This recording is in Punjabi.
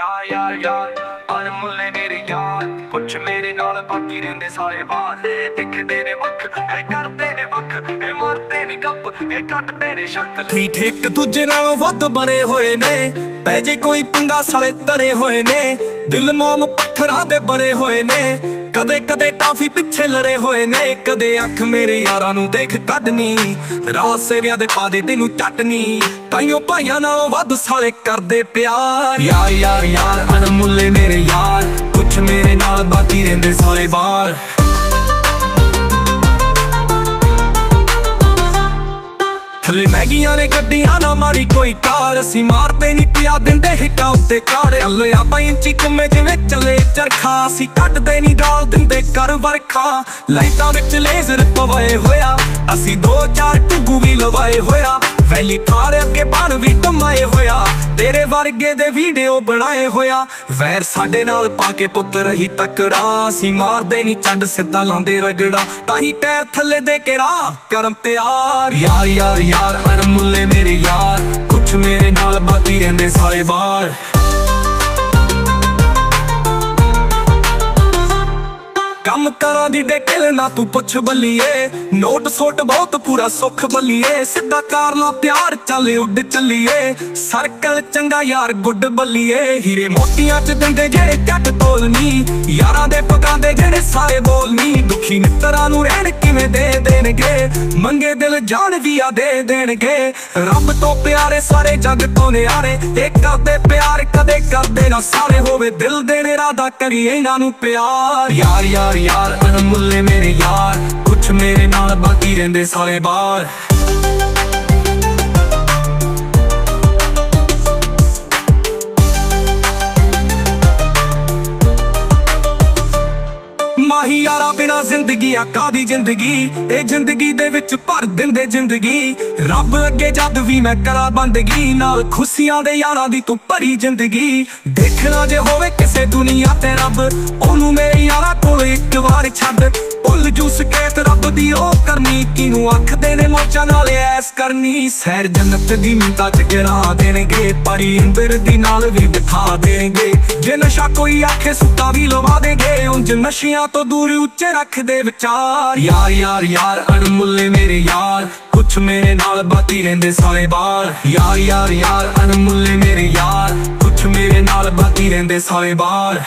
ਯਾਰ ਯਾਰ ਯਾਰ ਅਨਮੁੱਲੇ ਮੇਰੇ ਯਾਰ, ਪੁੱਛ ਮੇਰੇ ਨਾਲ ਬਾਕੀ ਰਹਿੰਦੇ ਸਾਰੇ ਬਾਹਰ। ਦਿਖਦੇ ਨੇ ਵੱਖ, ਇਹ ਕਰਦੇ ਨੇ ਵੱਖ, ਇਹ ਮਾਰਦੇ ਨੇ ਗੱਪ, ਇਹ ਕੱਟਦੇ ਨੇ ਸ਼ੱਕ। ਠੀਕ ਇੱਕ ਦੂਜੇ ਨਾਲ ਵੱਧ ਬਣੇ ਹੋਏ ਨੇ। ਪੈ ਜੇ ਕੋਈ ਪੰਗਾ ਸਾਲੇ ਤਰੇ ਹੋਏ ਨੇ। ਦਿਲ ਮੋਮ ਪੱਥਰਾਂ ਦੇ ਬਣੇ ਹੋਏ ਨੇ। ਕਦੇ ਕਦੇ ਟਾਫੀ ਪਿੱਛੇ ਲੜੇ ਹੋਏ ਨੇ। ਕਦੇ ਅੱਖ ਮੇਰੇ ਯਾਰਾਂ ਨੂੰ ਦੇਖ ਕੱਢਨੀ। ਰਾਹ ਸੇਵਿਆਂ ਦੇ ਪਾਦੇ ਤੈਨੂੰ ਚੱਟਨੀ। ਤਾਈਓ ਭਾਈਆਂ ਨਾਲੋਂ ਵੱਧ ਸਾਰੇ ਕਰਦੇ ਪਿਆਰ। ਯਾਰ ਯਾਰ ਯਾਰ ਅਨਮੁੱਲੇ ਮੇਰੇ ਯਾਰ। ਕੁਛ ਮੇਰੇ ਨਾਲ ਬਾਕੀ ਰਹਿੰਦੇ ਸਾਰੇ ਬਾਹਰ ਥੱਲੇ ਮੈਗੀਆਂ ਨੇ ਗੱਡੀਆਂ ਨਾ ਮਾਰੀ ਕੋਈ ਕਾਰ। ਅਸੀਂ ਮਾਰਦੇ ਨਹੀਂ ਪਿਆ, ਦਿੰਦੇ ਹਿੱਟਾਂ ਉੱਤੇ ਕਾਰ ਅੱਲੇ ਆਪਾਂ ਇੰਚੀ ਕੁੰਮੇ ਜਿਵੇਂ ਚੱਲੇ ਚਰਖਾ। ਅਸੀਂ ਕੱਟਦੇ ਨਹੀਂ ਡਾਲ, ਦਿੰਦੇ ਕਰ ਵਰਖਾ। ਲਾਈਟਾਂ ਵਿੱਚ ਲੇਜ਼ਰ ਪਵਾਏ ਹੋਇਆ। ਅਸੀਂ ਦੋ ਚਾਰ ਟੁੱਗੂ ਵੀ ਲਵਾਏ ਹੋਇਆ। ਵੈਲੀ ਥਾਰ ਅੱਗੇ ਬਾਣ ਵੀ ਟਮਾਏ ਹੋਇਆ। ਤੇਰੇ ਵਰਗੇ ਦੇ ਵੀਡੀਓ ਬਣਾਏ ਹੋਇਆ। ਵੈਰ ਸਾਡੇ ਨਾਲ ਪਾ ਕੇ ਪੁੱਤਰ ਰਹੀ ਤਕੜਾ। ਅਸੀਂ ਮਾਰਦੇ ਨਹੀਂ ਚੰਡ ਸਿੱਧਾ ਲਾਉਂਦੇ ਰਗੜਾ। ਤਾਂ ਹੀ ਪੈਰ ਥੱਲੇ ਦੇ ਕੇ ਰਾਹ ਕਰਮ ਪਿਆਰ ਯਾਰ ਯਾਰ ਯਾਰ, ਅਨਮੁੱਲੇ ਮੇਰੇ ਯਾਰ। ਕੁਛ ਮੇਰੇ ਨਾਲ ਬਾਕੀ ਰਹਿੰਦੇ ਸਾਰੇ ਬਾਹਰ ਕੰਮ ਕਰਾਂ ਦੀ ਡੇਕਲ ਨਾ ਤੂੰ ਪੁੱਛ ਬੱਲੀਏ। ਨੋਟ ਸੋਟ ਬਹੁਤ, ਪੂਰਾ ਸੁੱਖ ਬੱਲੀਏ। ਸਿੱਧਾ ਕਾਰ ਲਾ ਪਿਆਰ ਚੱਲ ਉੱਡ ਚੱਲੀਏ। ਸਰਕਲ ਚੰਗਾ ਯਾਰ, ਗੁੱਡ ਬੱਲੀਏ। ਹੀਰੇ ਮੋਤੀਆਂ ਚ ਦਿੰਦੇ ਜਿਹੜੇ ਜੱਟ ਤੋਲਨੀ। ਯਾਰਾਂ ਦੇ ਪਕਾਂ ਦੇ ਜਿਹੜੇ ਸਾਰੇ ਬੋਲਨੀ। ਦੁਖੀ ਮਿੱਤਰਾਂ ਨੂੰ ਰਹਿਣ ਕਿਵੇਂ ਦੇ ਦੇਣਗੇ? ਮੰਗੇ ਦਿਲ ਜਾਨ ਵੀ ਆ ਦੇ ਦੇਣਗੇ। ਰੱਬ ਤੋਂ ਪਿਆਰੇ ਸਾਰੇ ਜੱਗ ਤੋਂ ਨਿਆਰੇ। ਇਹ ਕਰਦੇ ਪਿਆਰ ਕਦੇ ਕਰਦੇ ਨਾ ਸਾਰੇ ਹੋਵੇ ਦਿਲ ਦੇ ਨੇ ਰਾਦਾ ਕਰੀਏ ਇਹਨਾਂ ਨੂੰ ਪਿਆਰ। ਯਾਰ ਯਾਰ ਯਾਰ, ਅਨਮੁੱਲੇ ਮੇਰੇ ਯਾਰ। ਕੁਛ ਮੇਰੇ ਨਾਲ ਬਾਕੀ ਰਹਿੰਦੇ ਸਾਰੇ ਬਾਹਰ ਬਿਨਾ ਜ਼ਿੰਦਗੀ ਆ ਕਾਦੀ ਜ਼ਿੰਦਗੀ ਇਹ ਜ਼ਿੰਦਗੀ ਦੇ ਵਿੱਚ ਭਰ ਦਿੰਦੇ ਜ਼ਿੰਦਗੀ। ਰੱਬ ਅੱਗੇ ਜਦ ਵੀ ਮੈਂ ਕਰਾਂ ਬੰਦਗੀ, ਨਾਲ ਖੁਸ਼ੀਆਂ ਦੇ ਯਾਰਾਂ ਦੀ ਤੂੰ ਭਰੀ ਜ਼ਿੰਦਗੀ। ਦੇਖਣਾ ਜੇ ਹੋਵੇ ਕਿਸੇ ਦੁਨੀਆ ਤੇ ਰੱਬ, ਉਹਨੂੰ ਮੇਰੇ ਯਾਰਾਂ ਕੋਲ ਇੱਕ ਵਾਰ ਛੱਡ। ਭੁੱਲ ਜੂ ਸਕੇਤ ਰੱਬ ਦੀ ਉਹ ਕਰਨੀ। ਕਿਨੂੰ ਆਖਦੇ ਨੇ ਮੌਜਾਂ ਨਾਲ ਐਸ ਕਰਨੀ। ਸਹਿਰ ਜੰਨਤ ਦੀ ਮਿੰਤਾ ਚ ਗਿਰਾ ਦੇਣਗੇ। ਪਰੀ ਇੰਦਰ ਦੀ ਨਾਲ ਵੀ ਬਿਠਾ ਦੇਣਗੇ। ਜੇ ਨਸ਼ਾ ਕੋਈ ਆਖੇ ਸੁੱਤਾ ਵੀ ਲਵਾ ਦੇਗੇ ਉਂਝ ਨਸ਼ਿਆਂ ਤੋਂ ਦੂਰ ਉੱਚੇ ਰੱਖਦੇ ਵਿਚਾਰ। ਯਾਰ ਯਾਰ ਯਾਰ, ਅਣਮੁੱਲੇ ਮੇਰੇ ਯਾਰ। ਕੁਛ ਮੇਰੇ ਨਾਲ ਬਾਤੀ ਰਹਿੰਦੇ ਸਾਰੇ ਬਾਹਰ ਯਾਰ ਯਾਰ ਯਾਰ, ਅਣਮੁੱਲੇ ਮੇਰੇ ਯਾਰ। ਕੁਛ ਮੇਰੇ ਨਾਲ ਬਾਤੀ ਰਹਿੰਦੇ ਸਾਰੇ ਬਾਹਰ